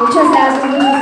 muchas gracias.